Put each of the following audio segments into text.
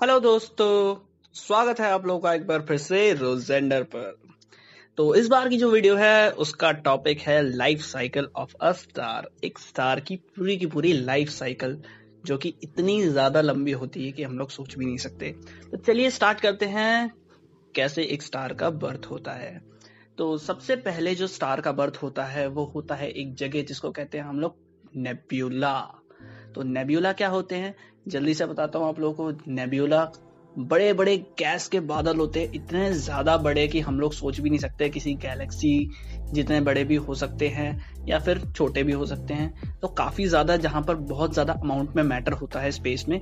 Hello दोस्तों, स्वागत है आप लोगों का एक बार फिर से रोजेंडर पर। तो इस बार की जो वीडियो है, उसका टॉपिक है life cycle of a star एक स्टार की पूरी की पूरी लाइफ साइकिल जो कि इतनी ज़्यादा लंबी होती है कि हम लोग सोच भी नहीं सकते। तो चलिए स्टार्ट करते हैं, कैसे एक स्टार का बर्थ होता है। तो सबसे पहले जो स्टार का बर्थ होता है, वो होता है एक जगह जिसको कहते हैं हम लोग नेब्यूला तो नेब्यूला क्या होते हैं? जल्दी से बताता हूँ आप लोगों को, नेब्यूला बड़े बड़े गैस के बादल होते हैं, इतने ज़्यादा बड़े कि हम लोग सोच भी नहीं सकते किसी गैलेक्सी जितने बड़े भी हो सकते हैं या फिर छोटे भी हो सकते हैं। तो काफ़ी ज़्यादा जहाँ पर बहुत ज़्यादा अमाउंट में मैटर होता है स्पेस में,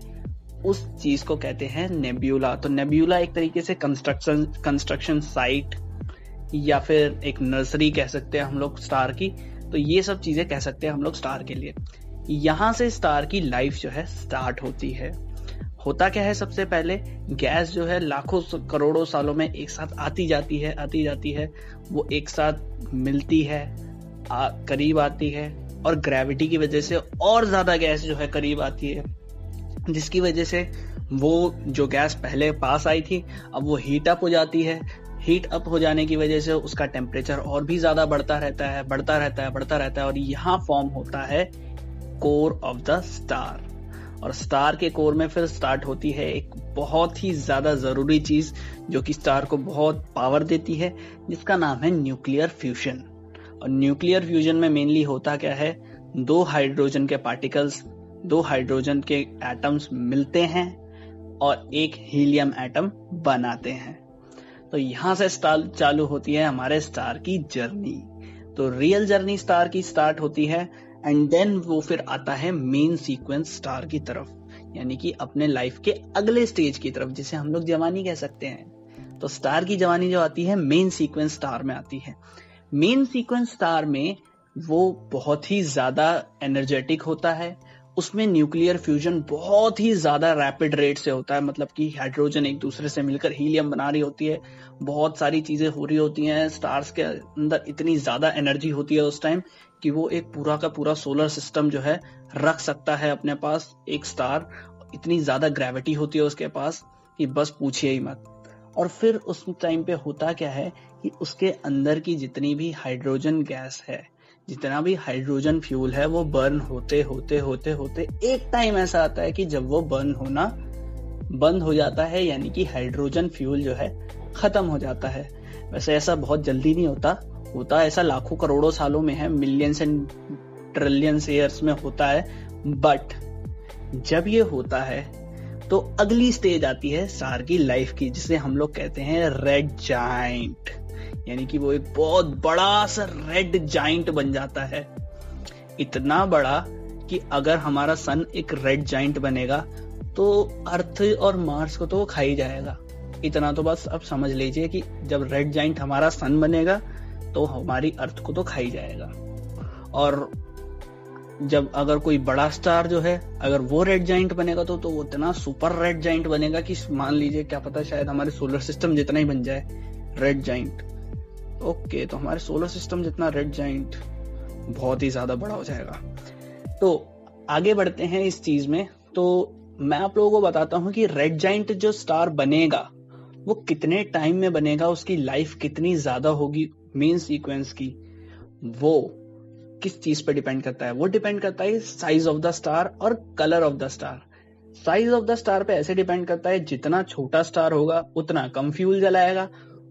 उस चीज़ को कहते हैं नेब्यूला। तो नेब्यूला एक तरीके से कंस्ट्रक्शन कंस्ट्रक्शन साइट या फिर एक नर्सरी कह सकते हैं हम लोग स्टार की। तो ये सब चीज़ें कह सकते हैं हम लोग स्टार के लिए। यहाँ से स्टार की लाइफ जो है स्टार्ट होती है। होता क्या है सबसे पहले? गैस जो है लाखों करोड़ों सालों में एक साथ आती जाती है आती जाती है। वो एक साथ मिलती है आ, करीब आती है और ग्रेविटी की वजह से और ज़्यादा गैस जो है करीब आती है। जिसकी वजह से वो जो गैस पहले पास आई थी अब वो हीट अप हो जाती है। हीट अप हो जाने की वजह से उसका टेम्परेचर और भी ज़्यादा बढ़ता रहता है बढ़ता रहता है बढ़ता रहता है और यहाँ फॉर्म होता है कोर ऑफ़ द स्टार और स्टार के कोर में फिर स्टार्ट होती है एक बहुत ही ज़्यादा ज़रूरी चीज़ जो कि स्टार को बहुत पावर देती है, जिसका नाम है न्यूक्लियर फ्यूजन और न्यूक्लियर फ्यूजन में मेनली होता क्या है? दो हाइड्रोजन के पार्टिकल्स दो हाइड्रोजन के एटम्स मिलते हैं और एक हीलियम एटम बनाते हैं. तो यहाँ से स्टार चालू होती है हमारे स्टार की जर्नी तो रियल जर्नी स्टार की स्टार्ट होती है एंड देन वो फिर आता है मेन सीक्वेंस स्टार की तरफ़, यानी कि अपने लाइफ के अगले स्टेज की तरफ़, जिसे हम लोग जवानी कह सकते हैं। तो स्टार की जवानी जो आती है मेन सीक्वेंस स्टार में आती है। मेन सीक्वेंस स्टार में वो बहुत ही ज़्यादा एनर्जेटिक होता है उसमें न्यूक्लियर फ्यूजन बहुत ही ज़्यादा रैपिड रेट से होता है। मतलब कि हाइड्रोजन एक दूसरे से मिलकर हीलियम बना रही होती है। बहुत सारी चीज़ें हो रही होती हैं। स्टार्स के अंदर इतनी ज़्यादा एनर्जी होती है उस टाइम कि वो एक पूरा का पूरा सोलर सिस्टम जो है रख सकता है अपने पास। एक स्टार इतनी ज़्यादा ग्रेविटी होती है उसके पास कि बस पूछिए ही मत। और फिर उस टाइम पे होता क्या है कि उसके अंदर की जितनी भी हाइड्रोजन गैस है जितना भी हाइड्रोजन फ्यूल है, वो बर्न होते होते होते होते, एक टाइम ऐसा आता है कि जब वो बर्न होना बंद हो जाता है, यानी कि हाइड्रोजन फ्यूल जो है, खत्म हो जाता है। वैसे ऐसा बहुत जल्दी नहीं होता। होता ऐसा लाखों करोड़ों सालों में है मिलियंस एंड ट्रिलियंस ईयर्स में होता है। बट जब ये होता है तो अगली स्टेज आती है सार की लाइफ की, जिसे हम लोग कहते हैं रेड जाइंट यानी कि वो एक बहुत बड़ा सा रेड जाइंट बन जाता है। इतना बड़ा कि अगर हमारा सन एक रेड जाइंट बनेगा तो अर्थ और मार्स को तो वो खा ही जाएगा। इतना तो बस अब समझ लीजिए कि जब रेड जाइंट हमारा सन बनेगा तो हमारी अर्थ को तो खाई जाएगा। और जब अगर कोई बड़ा स्टार जो है, अगर वो रेड जाइंट बनेगा तो तो वो इतना सुपर रेड जाइंट बनेगा कि मान लीजिए, क्या पता शायद हमारे सोलर सिस्टम जितना ही बन जाए। रेड जाइंट ओके तो हमारे सोलर सिस्टम जितना रेड जाइंट बहुत ही ज़्यादा बड़ा हो जाएगा। तो आगे बढ़ते हैं इस चीज़ में। तो मैं आप लोगों को बताता हूँ कि रेड जाइंट जो स्टार बनेगा, वो कितने टाइम में बनेगा, उसकी लाइफ कितनी ज़्यादा होगी मेन सीक्वेंस की, वो किस चीज़ पर डिपेंड करता है? वो डिपेंड करता है साइज़ ऑफ़ द स्टार और colour of the star size of the star पे ऐसे डिपेंड करता है, जितना छोटा स्टार होगा, उतना कम फ्यूल जलाएगा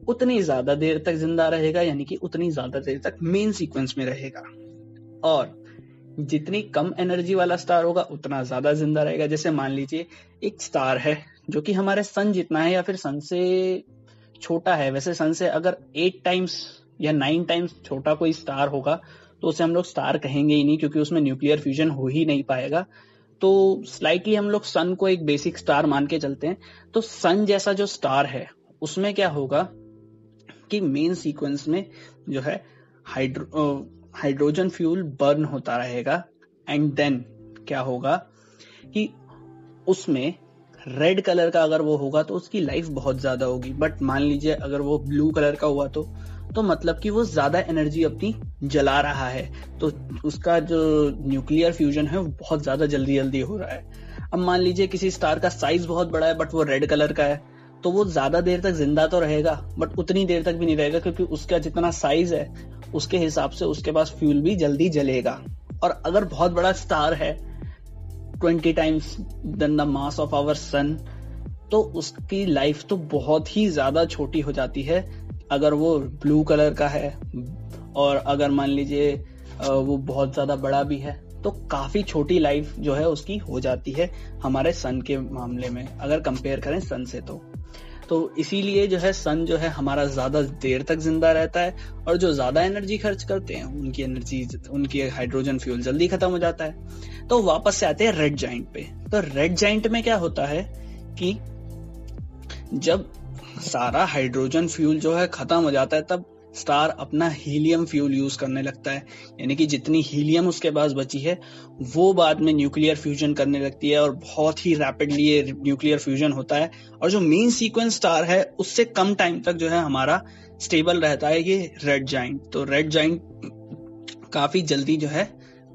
उतनी ज़्यादा देर तक ज़िंदा रहेगा, यानी कि उतनी ज़्यादा देर तक मेन सीक्वेंस में रहेगा। और जितनी कम एनर्जी वाला स्टार होगा, उतना ज़्यादा ज़िंदा रहेगा। जैसे मान लीजिए, एक स्टार है, जो कि हमारे सन जितना है या फिर सन से छोटा है। वैसे सन से अगर एट टाइम्स या नाइन टाइम्स छोटा कोई स्टार होगा तो उसे हम लोग स्टार कहेंगे ही नहीं, क्योंकि उसमें न्यूक्लियर फ्यूजन हो ही नहीं पाएगा। तो स्लाइटली हम लोग सन को एक बेसिक स्टार मान के चलते हैं। तो सन जैसा जो स्टार है, उसमें क्या होगा? कि मेन सीक्वेंस में जो है हाइड्रो हाइड्रोजन फ्यूल बर्न होता रहेगा एंड देन क्या होगा कि उसमें रेड कलर का अगर वो होगा तो उसकी लाइफ बहुत ज़्यादा होगी। बट मान लीजिए अगर वो ब्लू कलर का हुआ तो तो मतलब कि वो ज़्यादा एनर्जी अपनी जला रहा है। तो उसका जो न्यूक्लियर फ्यूजन है वो बहुत ज़्यादा जल्दी जल्दी हो रहा है। अब मान लीजिए किसी स्टार का साइज़ बहुत बड़ा है बट वो रेड कलर का है तो वो ज़्यादा देर तक ज़िंदा तो रहेगा बट उतनी देर तक भी नहीं रहेगा क्योंकि उसका जितना साइज़ है, उसके हिसाब से उसके पास फ्यूल भी जल्दी जलेगा। और अगर बहुत बड़ा स्टार है twenty times than the mass of our sun तो उसकी लाइफ तो बहुत ही ज़्यादा छोटी हो जाती है। अगर वो ब्लू कलर का है, और अगर मान लीजिए वो बहुत ज़्यादा बड़ा भी है तो काफ़ी छोटी लाइफ जो है उसकी हो जाती है हमारे सन के मामले में। अगर कंपेयर करें सन से तो। तो इसीलिए जो है सन जो है हमारा ज़्यादा देर तक ज़िंदा रहता है और जो ज़्यादा एनर्जी खर्च करते हैं, उनकी एनर्जी, उनकी हाइड्रोजन फ्यूल जल्दी खत्म हो जाता है। तो वापस से आते हैं रेड जाइंट पे। तो रेड जाइंट में क्या होता है कि जब सारा हाइड्रोजन फ्यूल जो है खत्म हो जाता है, तब स्टार अपना हीलियम फ्यूल यूज़ करने लगता है। यानी कि जितनी हीलियम उसके पास बची है, वो बाद में न्यूक्लियर फ्यूजन करने लगती है और बहुत ही रैपिडली ये न्यूक्लियर फ्यूजन होता है। और जो मेन सीक्वेंस स्टार है, उससे कम टाइम तक जो है हमारा स्टेबल रहता है ये रेड जाइंट तो रेड जाइंट काफ़ी जल्दी जो है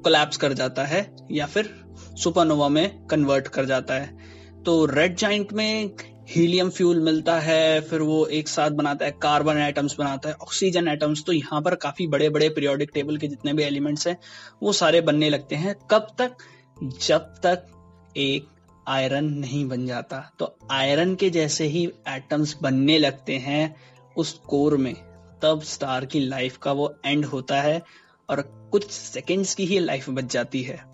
कोलैप्स कर जाता है या फिर सुपरनोवा में कन्वर्ट कर जाता है। तो रेड जाइंट में हीलियम फ्यूल मिलता है, फिर वो एक साथ बनाता है, कार्बन एटम्स बनाता है, ऑक्सीजन एटम्स तो यहाँ पर काफ़ी बड़े बड़े पीरियोडिक टेबल के जितने भी एलिमेंट्स हैं, वो सारे बनने लगते हैं। कब तक? जब तक एक आयरन नहीं बन जाता। तो आयरन के जैसे ही एटम्स बनने लगते हैं, उस कोर में, तब स्टार की लाइफ का वो एंड होता है और कुछ सेकेंड्स की ही लाइफ बच जाती है।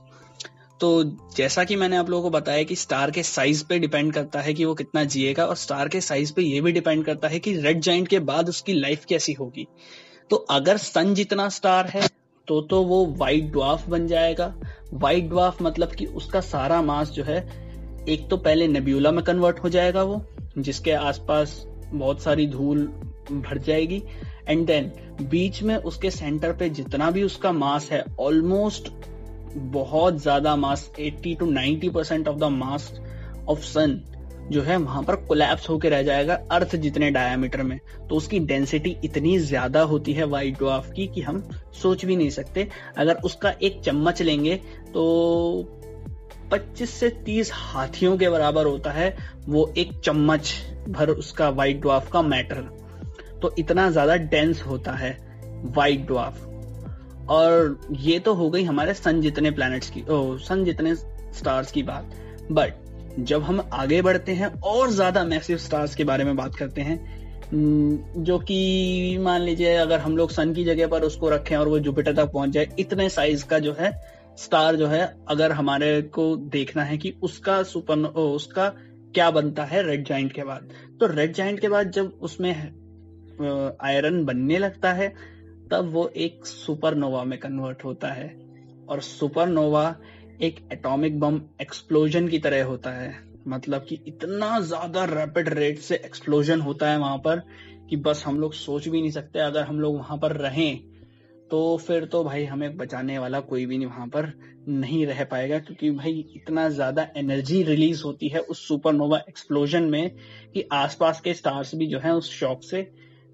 तो जैसा कि मैंने आप लोगों को बताया कि स्टार के साइज़ पे डिपेंड करता है कि वो कितना जिएगा और स्टार के साइज़ पे ये भी डिपेंड करता है कि रेड जाइंट के बाद उसकी लाइफ कैसी होगी। तो अगर सन जितना स्टार है तो तो वो वाइट ड्वाफ बन जाएगा। व्हाइट ड्वाफ मतलब कि उसका सारा मास जो है, एक तो पहले नेब्यूला में कन्वर्ट हो जाएगा वो, जिसके आसपास बहुत सारी धूल भर जाएगी। एंड देन बीच में उसके सेंटर पे जितना भी उसका मास है ऑलमोस्ट बहुत ज़्यादा mass 80 to 90 percent of the mass of sun जो है वहाँ पर कोलैप्स होकर रह जाएगा अर्थ जितने डायमीटर में। तो उसकी डेंसिटी इतनी ज़्यादा होती है वाइट ड्वार्फ की कि हम सोच भी नहीं सकते। अगर उसका एक चम्मच लेंगे तो 25 से 30 हाथियों के बराबर होता है वो एक चम्मच भर उसका वाइट ड्वार्फ का मैटर तो इतना ज़्यादा डेंस होता है वाइट ड्वार्फ और ये तो हो गई हमारे सन जितने प्लैनेट्स की, ओ, सन जितने स्टार्स की बात। बट जब हम आगे बढ़ते हैं, और ज़्यादा मैसिव स्टार्स के बारे में बात करते हैं जो कि मान लीजिए अगर हम लोग सन की जगह पर उसको रखें और वो जुपिटर तक पहुँच जाए, इतने साइज़ का जो है स्टार जो है, अगर हमारे को देखना है कि उसका सुपर उसका क्या बनता है रेड जाइंट के बाद। तो रेड जाइंट के बाद जब उसमें आयरन बनने लगता है तब वो एक सुपरनोवा में कन्वर्ट होता है। और सुपरनोवा एक एटॉमिक बम एक्सप्लोजन की तरह होता है। मतलब कि इतना ज़्यादा रैपिड रेट से एक्सप्लोजन होता है वहाँ पर कि बस हम लोग सोच भी नहीं सकते। अगर हम लोग वहाँ पर रहें तो फिर तो भाई हमें बचाने वाला कोई भी नहीं वहाँ पर नहीं रह पाएगा। क्योंकि भाई इतना ज़्यादा एनर्जी रिलीज़ होती है उस सुपरनोवा एक्सप्लोजन में कि आसपास के स्टार्स भी जो है उस शॉक से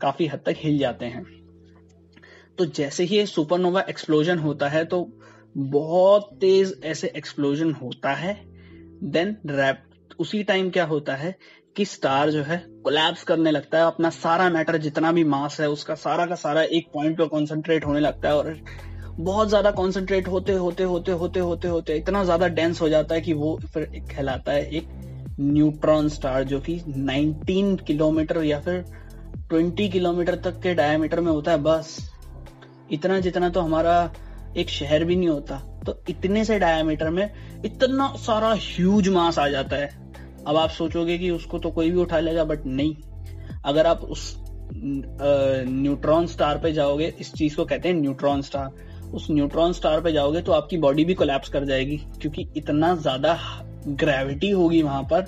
काफ़ी हद तक हिल जाते हैं। तो जैसे ही सुपरनोवा एक्सप्लोजन होता है तो बहुत तेज ऐसे एक्सप्लोजन होता है। देन रैप उसी टाइम क्या होता है कि स्टार जो है कोलैप्स करने लगता है, अपना सारा मैटर जितना भी मास है, उसका सारा का सारा एक पॉइंट पे कॉन्सेंट्रेट होने लगता है और बहुत ज़्यादा कॉन्सेंट्रेट होते होते होते होते होते होते इतना ज़्यादा डेंस हो जाता है कि वो फिर कहलाता है एक न्यूट्रॉन स्टार जो कि 19 किलोमीटर या फिर 20 किलोमीटर तक के डायमीटर में होता है, बस। इतना जितना तो हमारा एक शहर भी नहीं होता तो इतने से डायमीटर में इतना सारा ह्यूज मास आ जाता है। अब आप सोचोगे कि उसको तो कोई भी उठा लेगा बट नहीं। अगर आप उस न्यूट्रॉन स्टार पे जाओगे, इस चीज़ को कहते हैं न्यूट्रॉन स्टार उस न्यूट्रॉन स्टार पे जाओगे तो आपकी बॉडी भी कोलैप्स कर जाएगी, क्योंकि इतना ज़्यादा ग्रेविटी होगी वहाँ पर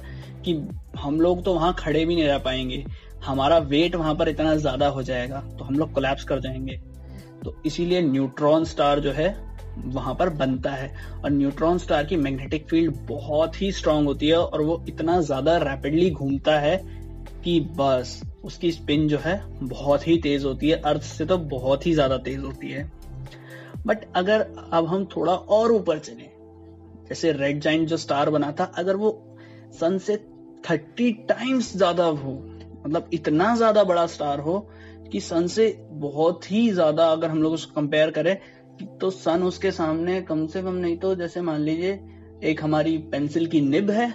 कि हम लोग तो वहाँ खड़े भी नहीं रह पाएँगे। हमारा वेट वहाँ पर इतना ज़्यादा हो जाएगा तो हम लोग कोलैप्स कर जाएँगे। तो इसीलिए न्यूट्रॉन स्टार जो है, वहाँ पर बनता है। और न्यूट्रॉन स्टार की मैग्नेटिक फ़ील्ड बहुत ही स्ट्रांग होती है और वो इतना ज़्यादा रैपिडली घूमता है कि बस उसकी स्पिन जो है, बहुत ही तेज होती है। अर्थ से तो बहुत ही ज़्यादा तेज होती है। बट अगर अब हम थोड़ा और ऊपर चले, जैसे रेड जाइंट जो स्टार बना था, अगर वो सन से थर्टी टाइम्स ज़्यादा हो मतलब इतना ज़्यादा बड़ा स्टार हो कि सन से बहुत ही ज़्यादा अगर हम लोग उसको कंपेयर करें तो सन उसके सामने कम से कम नहीं तो जैसे मान लीजिए, एक हमारी पेंसिल की निब है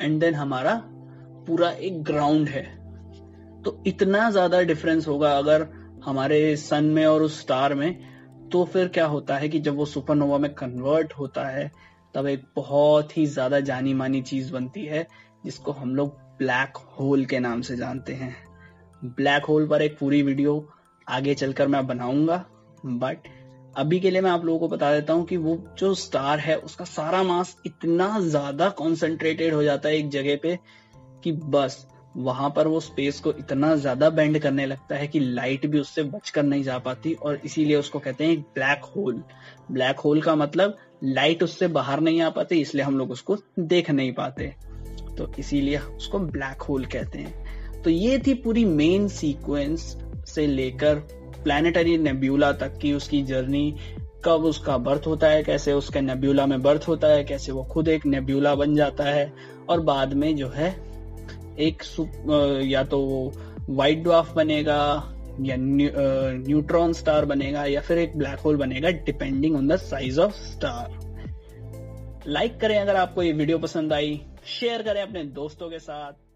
एंड देन हमारा पूरा एक ग्राउंड है। तो इतना ज़्यादा डिफरेंस होगा अगर हमारे सन में और उस स्टार में तो फिर क्या होता है कि जब वो सुपरनोवा में कन्वर्ट होता है, तब एक बहुत ही ज़्यादा जानी मानी चीज़ बनती है, जिसको हम लोग ब्लैक होल के नाम से जानते हैं। ब्लैक होल पर एक पूरी वीडियो आगे चलकर मैं बनाऊँगा बट अभी के लिए मैं आप लोगों को बता देता हूँ कि वो जो स्टार है, उसका सारा मास इतना ज़्यादा कॉन्सेंट्रेटेड हो जाता है एक जगह पे कि बस वहाँ पर वो स्पेस को इतना ज़्यादा बेंड करने लगता है कि लाइट भी उससे बचकर नहीं जा पाती और इसीलिए उसको कहते हैं ब्लैक होल ब्लैक होल का मतलब लाइट उससे बाहर नहीं आ पाती, इसलिए हम लोग उसको देख नहीं पाते। तो इसीलिए उसको ब्लैक होल कहते हैं। तो ये थी पूरी मेन सीक्वेंस से लेकर प्लानिटरी नेब्यूला तक की उसकी जर्नी कब उसका बर्थ होता है, कैसे उसके नेब्यूला में बर्थ होता है, कैसे वो खुद एक नेब्यूला बन जाता है, और बाद में जो है, एक या तो व्हाइट ड्वाफ बनेगा, या न्यूट्रॉन स्टार बनेगा, या फिर एक ब्लैक होल बनेगा depending on the size of star like करें अगर आपको ये वीडियो पसंद आई शेयर करें अपने दोस्तों के साथ